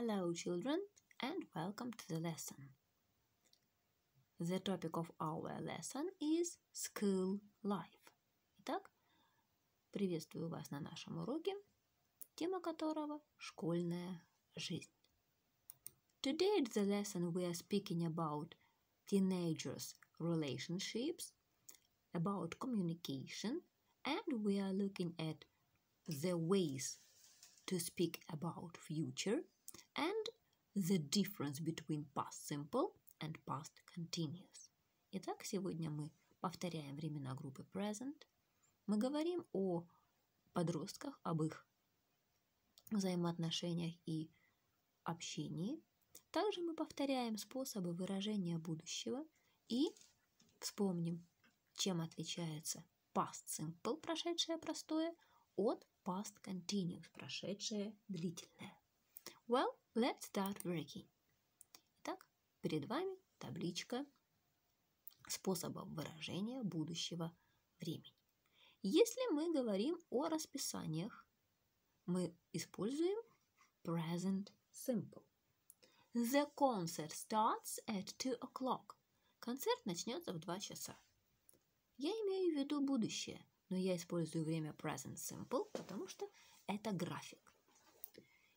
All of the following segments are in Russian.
Hello, children, and welcome to the lesson. The topic of our lesson is school life. Итак, приветствую вас на нашем уроке, тема которого – школьная жизнь. Today in the lesson we are speaking about teenagers' relationships, about communication, and we are looking at the ways to speak about future and the difference between past simple and past continuous. Итак, сегодня мы повторяем времена группы present. Мы говорим о подростках, об их взаимоотношениях и общении. Также мы повторяем способы выражения будущего и вспомним, чем отличается past simple, прошедшее простое, от past continuous, прошедшее длительное. Well, let's start working. Итак, перед вами табличка способов выражения будущего времени. Если мы говорим о расписаниях, мы используем present simple. The concert starts at 2 o'clock. Концерт начнется в 2 часа. Я имею в виду будущее, но я использую время present simple, потому что это график.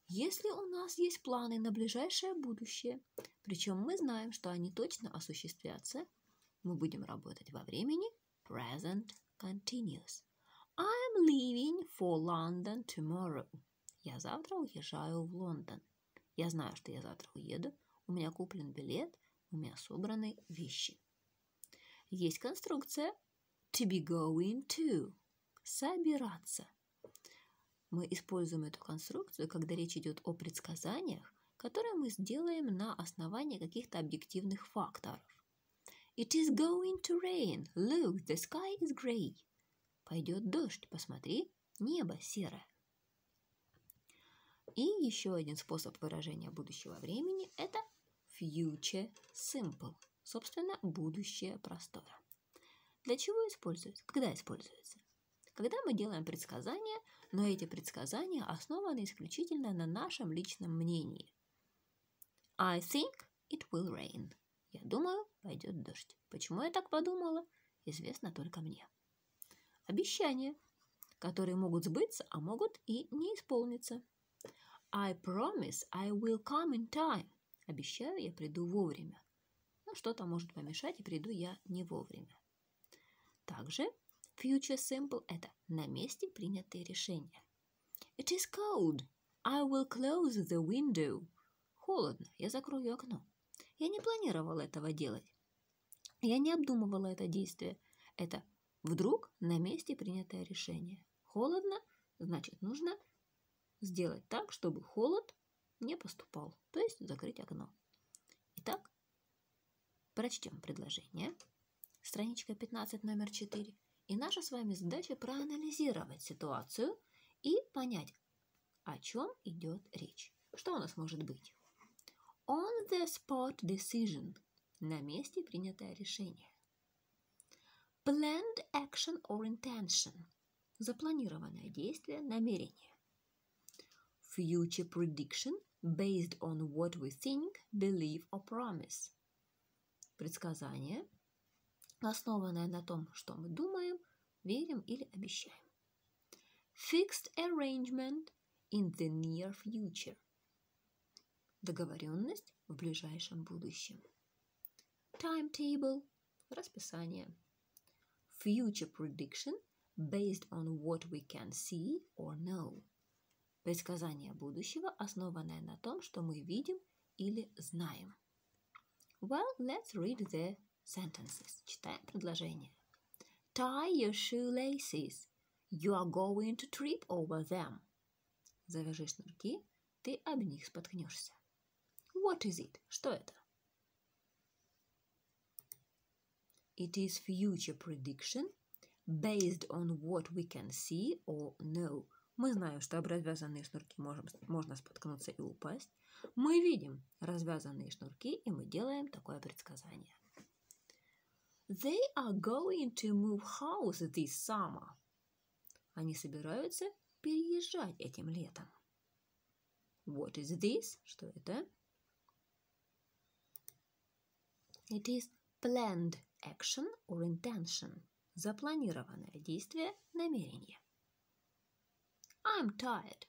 Если у нас есть планы на ближайшее будущее, причем мы знаем, что они точно осуществятся, мы будем работать во времени present continuous. I'm leaving for London tomorrow. Я завтра уезжаю в Лондон. Я знаю, что я завтра уеду. У меня куплен билет, у меня собраны вещи. Есть конструкция to be going to. Собираться. Мы используем эту конструкцию, когда речь идет о предсказаниях, которые мы сделаем на основании каких-то объективных факторов. It is going to rain. Look, the sky is gray. Пойдет дождь, посмотри, небо серое. И еще один способ выражения будущего времени – это future simple, собственно, будущее простое. Для чего используется? Когда используется? Когда мы делаем предсказания, но эти предсказания основаны исключительно на нашем личном мнении. I think it will rain. Я думаю, пойдет дождь. Почему я так подумала, известно только мне. Обещания, которые могут сбыться, а могут и не исполниться. I promise I will come in time. Обещаю, я приду вовремя. Но что-то может помешать, и приду я не вовремя. Также Future Simple – это на месте принятые решения. It is cold. I will close the window. Холодно. Я закрою окно. Я не планировала этого делать. Я не обдумывала это действие. Это вдруг на месте принятое решение. Холодно, значит, нужно сделать так, чтобы холод не поступал, то есть закрыть окно. Итак, прочтем предложение. Страничка 15, номер 4. И наша с вами задача проанализировать ситуацию и понять, о чем идет речь. Что у нас может быть? On the spot decision. На месте принятое решение. Planned action or intention. Запланированное действие, намерение. Future prediction based on what we think, believe or promise. Предсказание – основанная на том, что мы думаем, верим или обещаем. Fixed arrangement in the near future. Договоренность в ближайшем будущем. Timetable – расписание. Future prediction based on what we can see or know. Предсказание будущего, основанное на том, что мы видим или знаем. Well, let's read the sentences. Читаем предложение. Tie your shoelaces. You are going to trip over them. Завяжи шнурки, ты об них споткнешься. What is it? Что это? It is future prediction based on what we can see or know. Мы знаем, что об развязанные шнурки можем, можно споткнуться и упасть. Мы видим развязанные шнурки, и мы делаем такое предсказание. They are going to move house this summer. Они собираются переезжать этим летом. What is this? Что это? It is planned action or intention. Запланированное действие, намерение. I'm tired.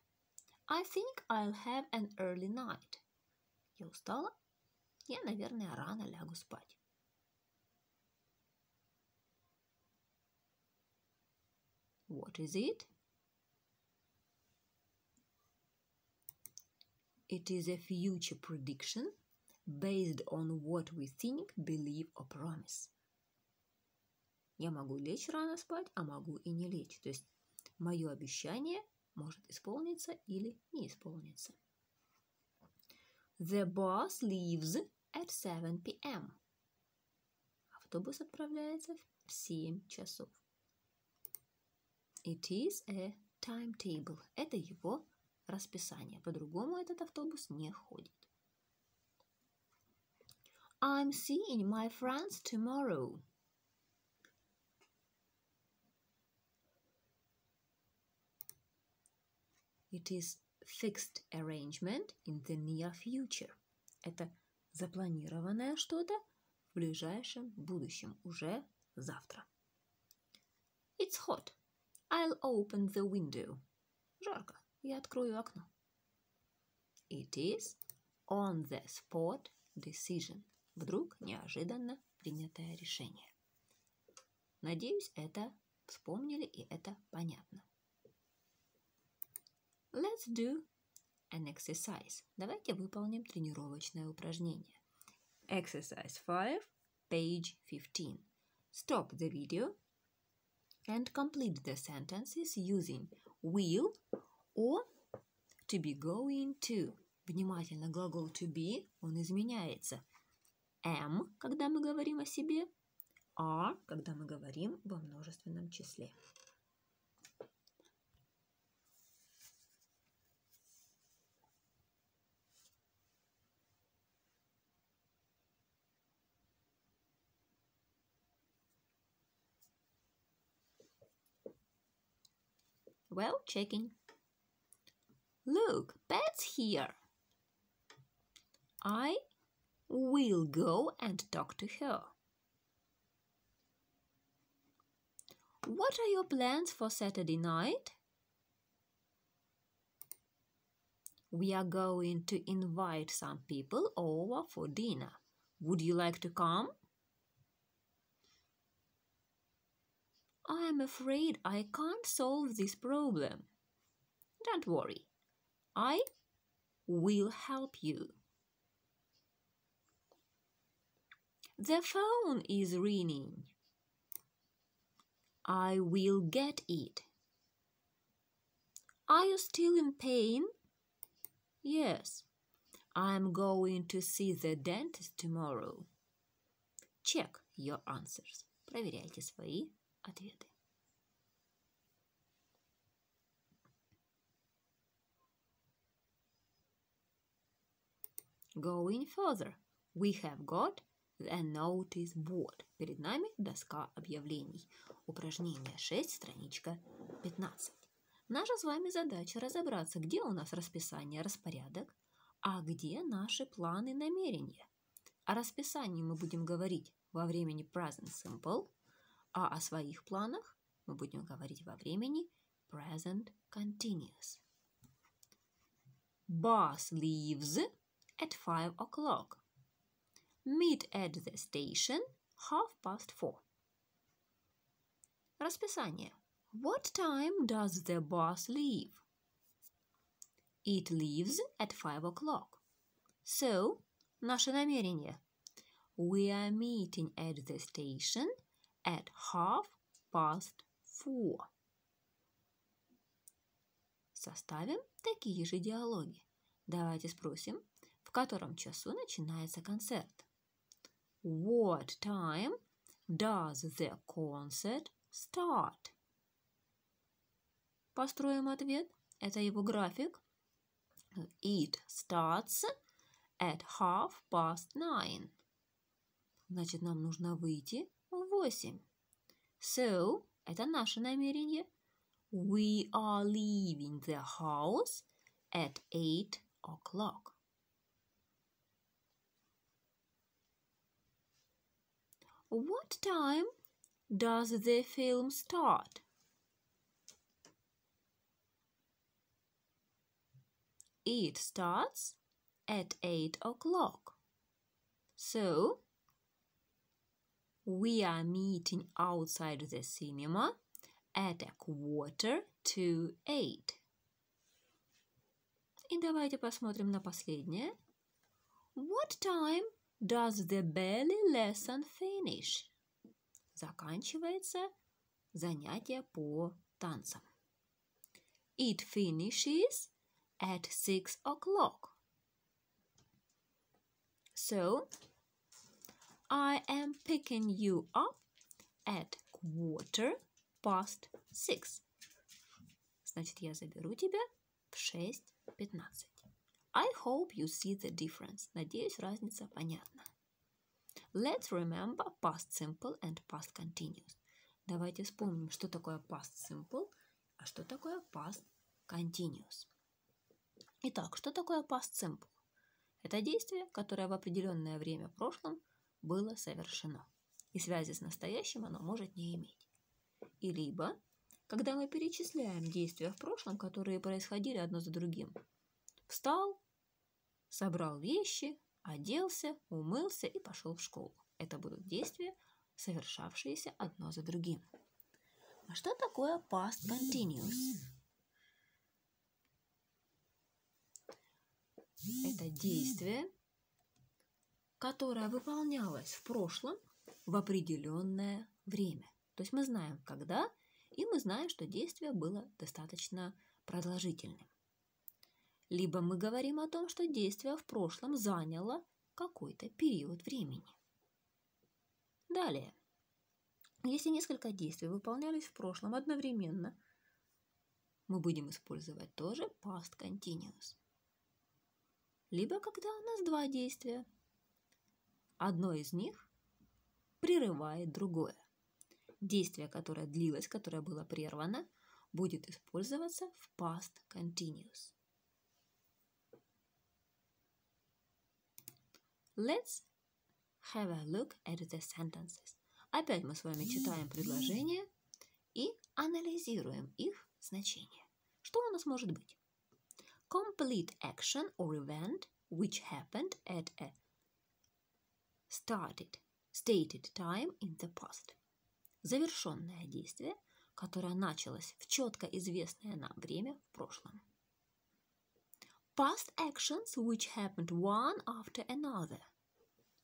I think I'll have an early night. Я устала. Я, наверное, рано лягу спать. What is it? It is a future prediction based on what we think, believe or promise. Я могу лечь рано спать, а могу и не лечь. То есть мое обещание может исполниться или не исполниться. The bus leaves at 7 p.m. Автобус отправляется в 7 часов. It is a timetable. Это его расписание. По-другому этот автобус не ходит. I'm seeing my friends tomorrow. It is fixed arrangement in the near future. Это запланированное что-то в ближайшем будущем, уже завтра. It's hot. I'll open the window. Жарко. Я открою окно. It is on the spot decision. Вдруг неожиданно принятое решение. Надеюсь, это вспомнили и это понятно. Let's do an exercise. Давайте выполним тренировочное упражнение. Exercise 5, page 15. Stop the video and complete the sentences using will or to be going to. Внимательно, глагол to be, он изменяется. Am, когда мы говорим о себе, are, когда мы говорим во множественном числе. Well, checking. Look, Pet's here. I will go and talk to her. What are your plans for Saturday night? We are going to invite some people over for dinner. Would you like to come? I am afraid I can't solve this problem. Don't worry. I will help you. The phone is ringing. I will get it. Are you still in pain? Yes. I'm going to see the dentist tomorrow. Check your answers. Проверяйте свои ответы. Going further, we have got the notice board. Перед нами доска объявлений. Упражнение 6, страничка 15. Наша с вами задача разобраться, где у нас расписание, распорядок, а где наши планы, намерения. О расписании мы будем говорить во времени present simple, а о своих планах мы будем говорить во времени present continuous. Bus leaves at five o'clock. Meet at the station half past four. Расписание. What time does the bus leave? It leaves at five o'clock. So, наше намерение. We are meeting at the station at half past four. Составим такие же диалоги. Давайте спросим, в котором часу начинается концерт. What time does the concert start? Построим ответ. Это его график. It starts at half past nine. Значит, нам нужно выйти восемь. So, это наше намерение. We are leaving the house at eight o'clock. What time does the film start? It starts at 8 o'clock. So, we are meeting outside the cinema at a quarter to eight. И давайте посмотрим на последнее. What time does the belly lesson finish? Заканчивается занятие по танцам. It finishes at six o'clock. So, I am picking you up at quarter past six. Значит, я заберу тебя в 6.15. I hope you see the difference. Надеюсь, разница понятна. Let's remember past simple and past continuous. Давайте вспомним, что такое past simple, а что такое past continuous. Итак, что такое past simple? Это действие, которое в определенное время в прошлом было совершено. И связи с настоящим оно может не иметь. И либо, когда мы перечисляем действия в прошлом, которые происходили одно за другим. Встал, собрал вещи, оделся, умылся и пошел в школу. Это будут действия, совершавшиеся одно за другим. А что такое past continuous? Это действие, которое выполнялось в прошлом в определенное время. То есть мы знаем, когда, и мы знаем, что действие было достаточно продолжительным. Либо мы говорим о том, что действие в прошлом заняло какой-то период времени. Далее. Если несколько действий выполнялись в прошлом одновременно, мы будем использовать тоже past continuous. Либо когда у нас два действия. Одно из них прерывает другое. Действие, которое длилось, которое было прервано, будет использоваться в past continuous. Let's have a look at the sentences. Опять мы с вами читаем предложения и анализируем их значение. Что у нас может быть? Complete action or event which happened at a started, stated time in the past. Завершенное действие, которое началось в четко известное нам время в прошлом. Past actions which happened one after another.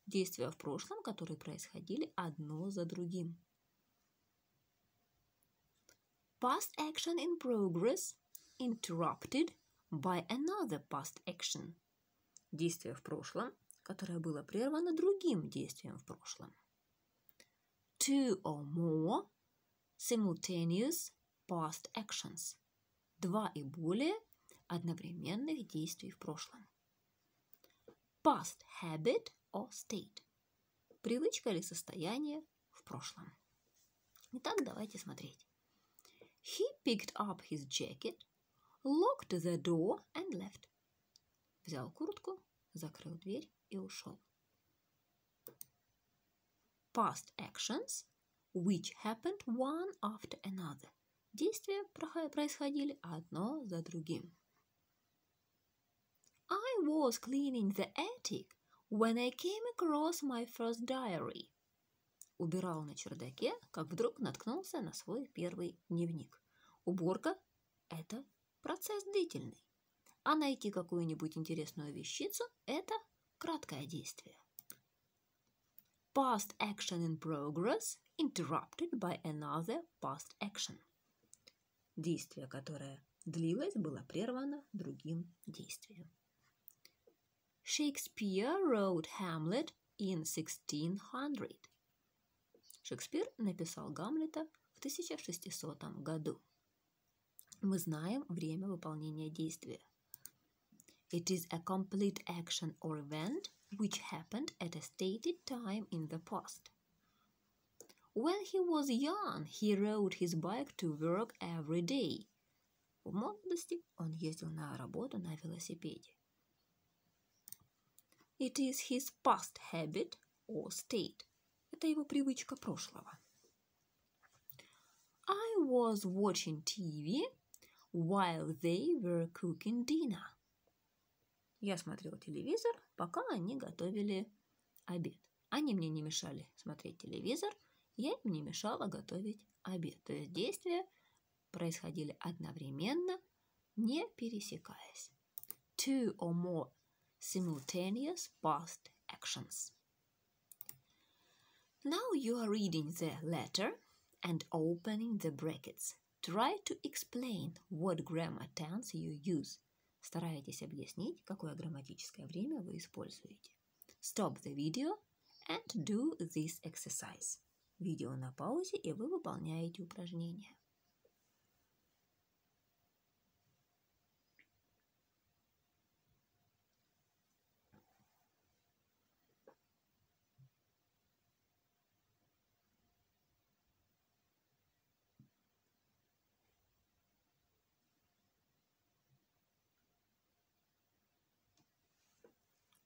Действия в прошлом, которые происходили одно за другим. Past action in progress interrupted by another past action. Действие в прошлом, которое было прервано другим действием в прошлом. Two or more simultaneous past actions. Два и более одновременных действий в прошлом. Past habit or state. Привычка или состояние в прошлом. Итак, давайте смотреть. He picked up his jacket, locked the door and left. Взял куртку, закрыл дверь и ушел. Past actions, which happened one after another. Действия происходили одно за другим. I was cleaning the attic when I came across my first diary. Убирал на чердаке, как вдруг наткнулся на свой первый дневник. Уборка – это процесс длительный. А найти какую-нибудь интересную вещицу – это краткое действие. Past action in progress interrupted by another past action. Действие, которое длилось, было прервано другим действием. Shakespeare wrote Hamlet in 1600. Шекспир написал Гамлета в 1600 году. Мы знаем время выполнения действия. It is a complete action or event which happened at a stated time in the past. When he was young, he rode his bike to work every day. В молодости он ездил на работу на велосипеде. It is his past habit or state. Это его привычка прошлого. I was watching TV while they were cooking dinner. Я смотрел телевизор, пока они готовили обед. Они мне не мешали смотреть телевизор, я им не мешала готовить обед. То есть действия происходили одновременно, не пересекаясь. Two or more simultaneous past actions. Now you are reading the letter and opening the brackets. Try to explain what grammar tense you use. Старайтесь объяснить, какое грамматическое время вы используете. Stop the video and do this exercise. Видео на паузе, и вы выполняете упражнение.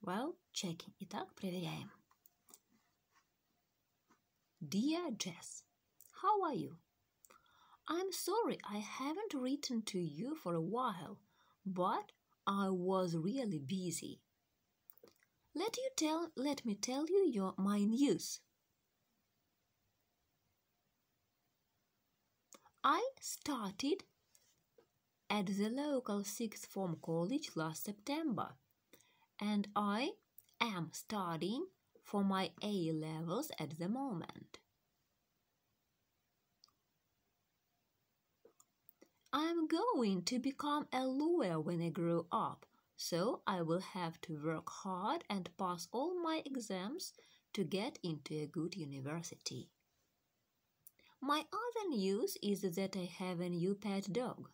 Well, checking. Итак, проверяем. Dear Jess, how are you? I'm sorry I haven't written to you for a while, but I was really busy. Let you tell let me tell you your my news. I started at the local sixth form college last September and I am studying for my A levels at the moment. I'm going to become a lawyer when I grow up, so I will have to work hard and pass all my exams to get into a good university. My other news is that I have a new pet dog.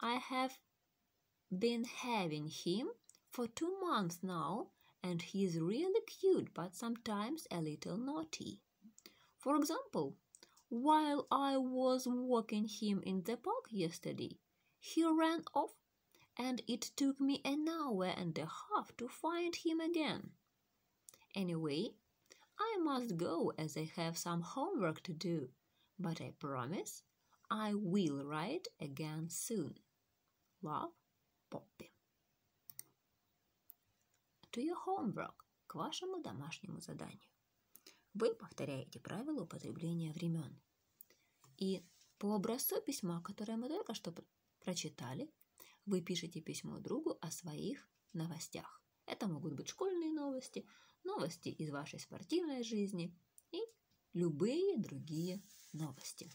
I have been having him for two months now, and he is really cute but sometimes a little naughty. For example, while I was walking him in the park yesterday, he ran off, and it took me an hour and a half to find him again. Anyway, I must go as I have some homework to do, but I promise I will write again soon. Love, Поппи. To your homework, к вашему домашнему заданию. Вы повторяете правила употребления времен. И по образцу письма, которое мы только что прочитали, вы пишете письмо другу о своих новостях. Это могут быть школьные новости, новости из вашей спортивной жизни и любые другие новости.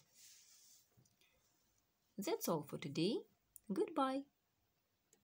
That's all for today. Goodbye.